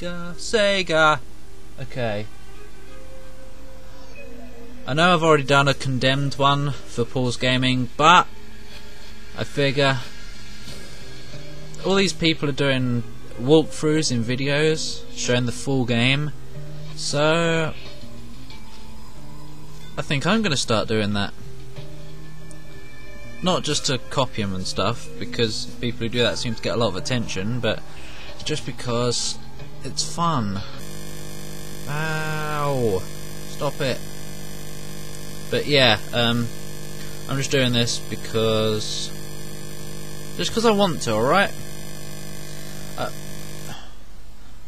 Sega, Sega. Okay. I know I've already done a condemned one for Paul's Gaming, but I figure all these people are doing walkthroughs in videos showing the full game, so I think I'm going to start doing that. Not just to copy them and stuff, because people who do that seem to get a lot of attention, but just because it's fun. Ow! Stop it. But yeah, um, I'm just doing this because just because I want to. All right. Uh,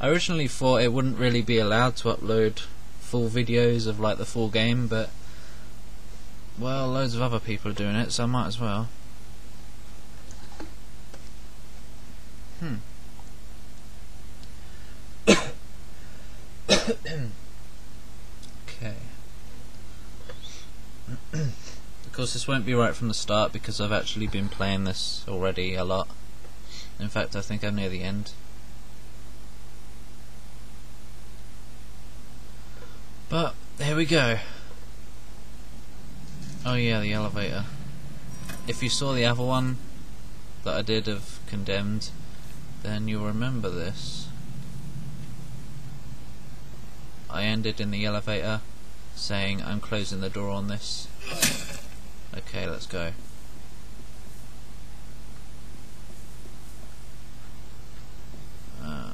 I originally thought it wouldn't really be allowed to upload full videos of like the full game, but well, loads of other people are doing it, so I might as well. Hmm. okay. of course, this won't be right from the start because I've actually been playing this already a lot. In fact, I think I'm near the end. But, here we go. Oh yeah, the elevator. If you saw the other one that I did of Condemned, then you'll remember this. I ended in the elevator saying I'm closing the door on this. Okay, let's go. Uh,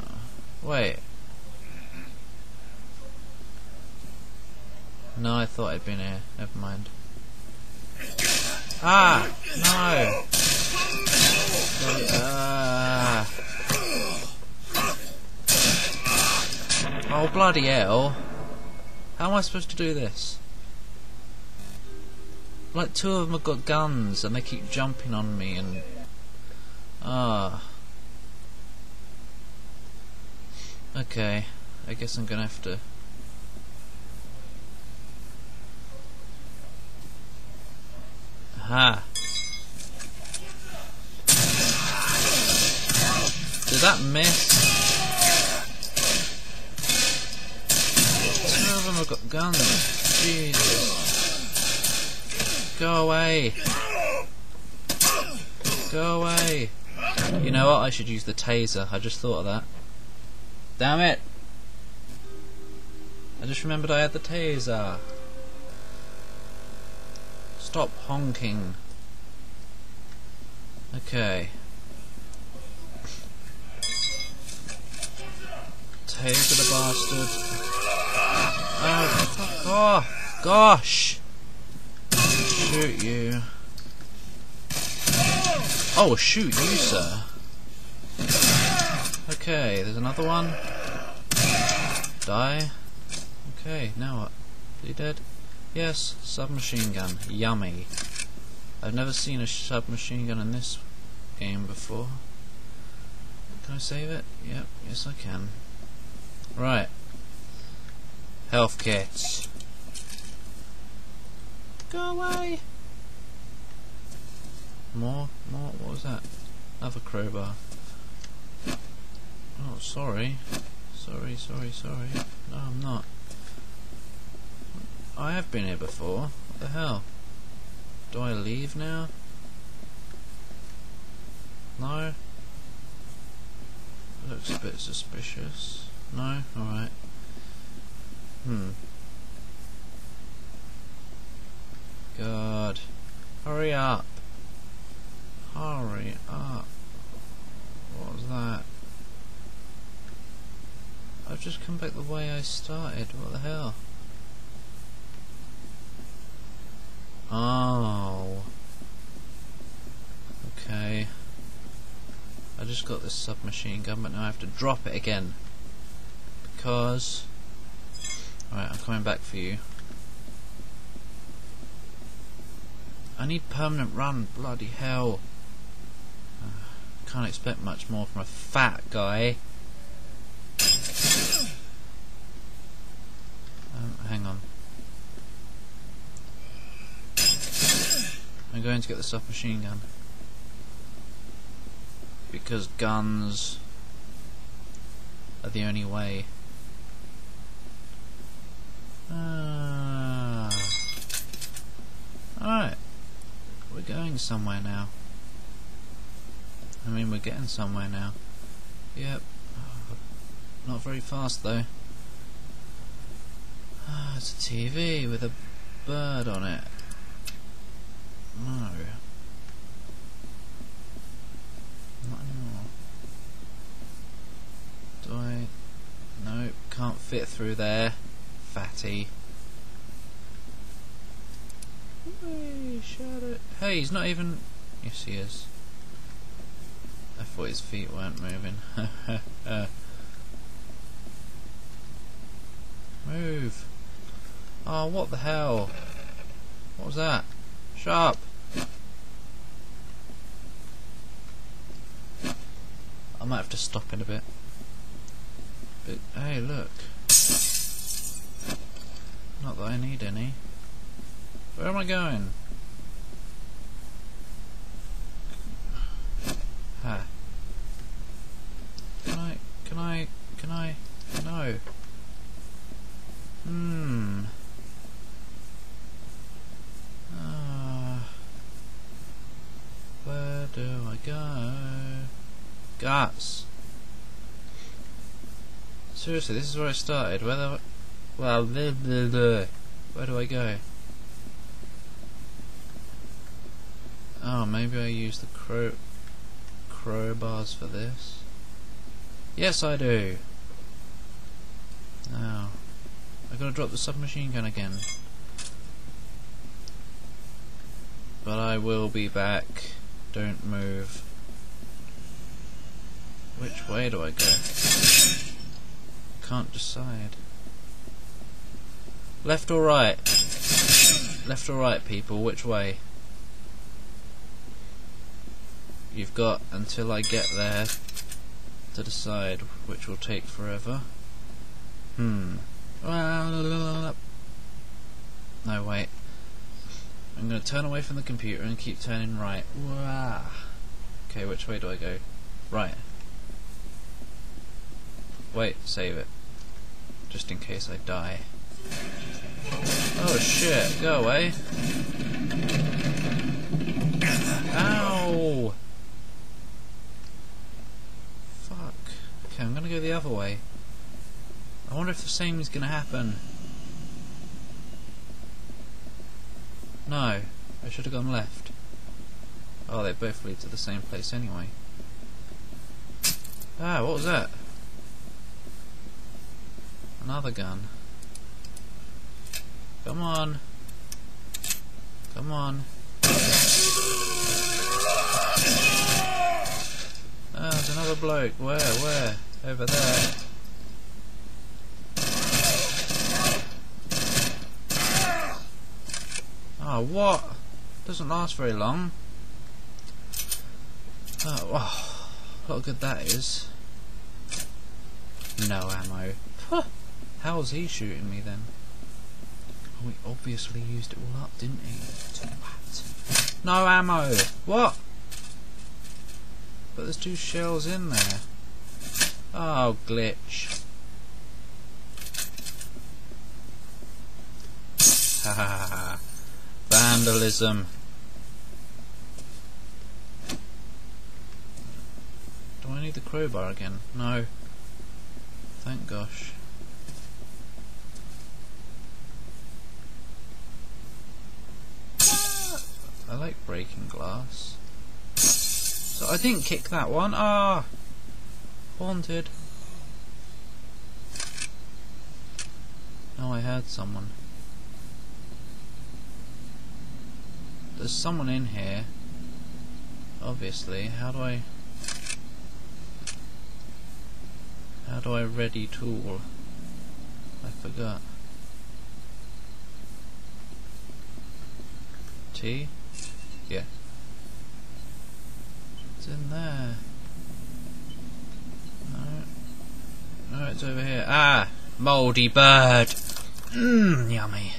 wait. No, I thought I'd been here. Never mind. Ah! No! Ah! Oh, bloody hell. How am I supposed to do this? Like, two of them have got guns and they keep jumping on me and... Ah. Okay. I guess I'm gonna have to... Aha. Did that miss? Two of them have got guns. Jesus. Go away. Go away. You know what? I should use the taser. I just thought of that. Damn it. I just remembered I had the taser. Stop honking. Okay. Taser the bastard. Oh, off. Gosh. Shoot you. Oh, shoot you, sir. Okay, there's another one. Die. Okay, now what? He dead? Yes, submachine gun. Yummy. I've never seen a submachine gun in this game before. Can I save it? Yep, yes I can. Right. Health kits. Go away! More? More? What was that? Another crowbar. Oh, sorry. Sorry, sorry, sorry. No, I'm not. I have been here before. What the hell? Do I leave now? No? Looks a bit suspicious. No? Alright. Hmm. Hurry up. Hurry up. What was that? I've just come back the way I started. What the hell? Oh. Okay. I just got this submachine gun, but now I have to drop it again. Because... Alright, I'm coming back for you. I need permanent run, bloody hell. Uh, can't expect much more from a fat guy. Um, hang on. I'm going to get the submachine gun. Because guns are the only way. Ah. Alright. We're going somewhere now. I mean, we're getting somewhere now. Yep. Not very fast though. Ah, it's a TV with a bird on it. No. Not anymore. Do I? No, can't fit through there. Fatty. Shadow. Hey, he's not even. Yes, he is. I thought his feet weren't moving. Move. Oh, what the hell? What was that? Sharp. I might have to stop in a bit. But hey, look. Not that I need any. Where am I going? Ha. Can I, can I, can I, no. Hmm. Ah. Where do I go? Guts. Seriously, this is where I started. Where the, well, blah, blah, blah. where do I go? Oh, maybe I use the crow crowbars for this. Yes, I do. Now, I gotta drop the submachine gun again. But I will be back. Don't move. Which way do I go? Can't decide. Left or right? Left or right, people? Which way? You've got until I get there to decide, which will take forever. Hmm. No, wait. I'm going to turn away from the computer and keep turning right. Okay, which way do I go? Right. Wait, save it. Just in case I die. Oh shit, go away. Ow! Fuck. Okay, I'm gonna go the other way. I wonder if the same is gonna happen. No, I should have gone left. Oh, they both lead to the same place anyway. Ah, what was that? Another gun. Come on. Come on. Ah, there's another bloke. Where? Where? Over there. Oh, what? Doesn't last very long. Ah, oh, wow. What good that is. No ammo. Huh. How's he shooting me then? Oh, he obviously used it all up, didn't he? What? No ammo! What? But there's two shells in there. Oh, glitch. Ha ha ha. Vandalism. Do I need the crowbar again? No. Thank gosh. I like breaking glass. So I didn't kick that one. Ah! Haunted. Oh, I heard someone. There's someone in here. Obviously. How do I... How do I ready tool? I forgot. T? Yeah. It's in there. No. No, it's over here. Ah! Mouldy bird! Mmm, yummy.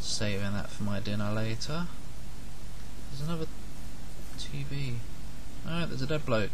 saving that for my dinner later. There's another TV. Oh, there's a dead bloke.